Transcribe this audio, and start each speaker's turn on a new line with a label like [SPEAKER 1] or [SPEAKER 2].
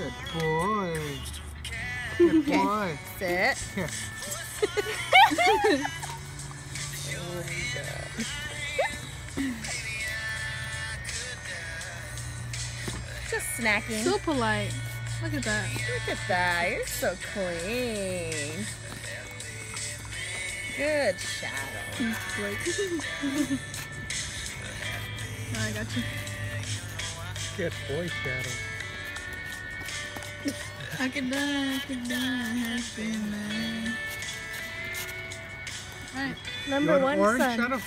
[SPEAKER 1] Good boy. Good boy.
[SPEAKER 2] Sit.
[SPEAKER 1] Here.
[SPEAKER 2] Oh, good. Just snacking.
[SPEAKER 3] So polite. Look at that.
[SPEAKER 2] Look at that. You're so clean. Good shadow.
[SPEAKER 3] I got you.
[SPEAKER 1] Good boy, Shadow.
[SPEAKER 3] I could die, I could die, happy man. Alright,
[SPEAKER 1] You
[SPEAKER 4] Number one
[SPEAKER 1] orange,
[SPEAKER 4] son.
[SPEAKER 1] Shadow?